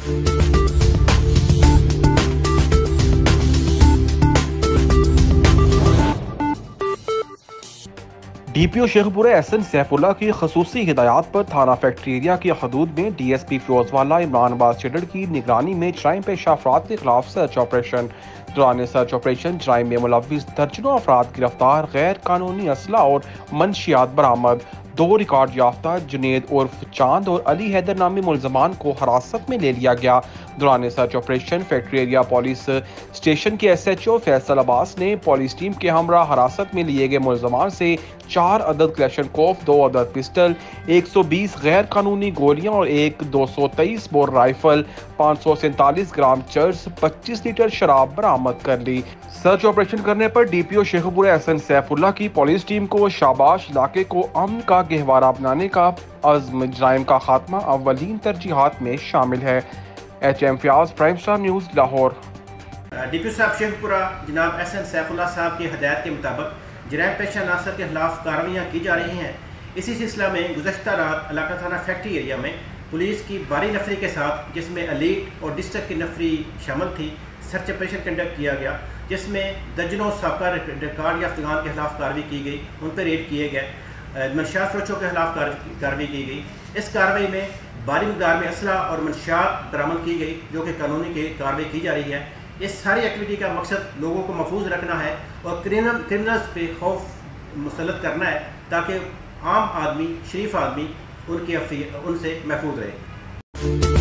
D P O Sheikhupura Ehsan Saifullah की खसूसी हिदायत पर थाना फैक्ट्री एरिया की हदूद में D S P Ferozewala Imran Abbas Chadhar की निगरानी में जराइम पेशा अफराद के खिलाफ सर्च ऑपरेशन। दौरान सर्च ऑपरेशन जराइम में मुलविस दर्जनों अफराद गिरफ़्तार गैर कानूनी असला और मंशियात बरामद। दो रिकॉर्ड याफ्ता, जुनेद उर्फ़ चाँद और अली हैदर नामी मुलजमान को हरासत में ले लिया गया। दौरान search operation factory area police station के S H O Faisal Abbas ने पुलिस टीम के हमरा हिरासत में लिए गए मुलजमान से चार अदद क्लेशन कोफ, दो अदद पिस्टल 120 गैर कानूनी गोलियाँ और एक 223 बोर राइफल, पाँच सौ सैंतालीस ग्राम चर्च 25 लीटर शराब बरामद कर ली। सर्च ऑपरेशन करने पर डीपीओ शेखपुरा एहसन सैफुल्ला की पुलिस टीम को शाबाश इलाके को अमन का गहवारा बनाने का अज़म जराइम का खात्मा अवलिन तरजीहत में शामिल है। H M Fayyaz, Prime Star News, Lahore. D P साहब शेखपुरा, जनाब एस एन सैफुल्ला साहब की हदायत के मुताबिक जराम पेशा नासर के खिलाफ कार्रवाइयाँ की जा रही हैं। इसी सिलसिला में गुजशत रात इलाका थाना फैक्ट्री एरिया में पुलिस की बारी नफरी के साथ, जिसमें अलीट और डिस्ट्रिक्ट की नफरी शामिल थी, सर्च ऑपरेशन कंडक्ट किया गया, जिसमें दर्जनों सबका रिकॉर्ड याफ्तगान के खिलाफ कार्रवाई की गई, उन पर रेड किए गए। मनशात फरोशों के खिलाफ कार्रवाई की गई। इस कार्रवाई में भारी मकदार में असला और मनशात बरामद की गई, जो कि कानूनी की कार्रवाई की जा रही है। इस सारी एक्टिविटी का मकसद लोगों को महफूज रखना है और क्रिमिनल क्रिमिनल्स पे खौफ मुसलत करना है, ताकि आम आदमी, शरीफ आदमी उनकी उनसे महफूज रहे।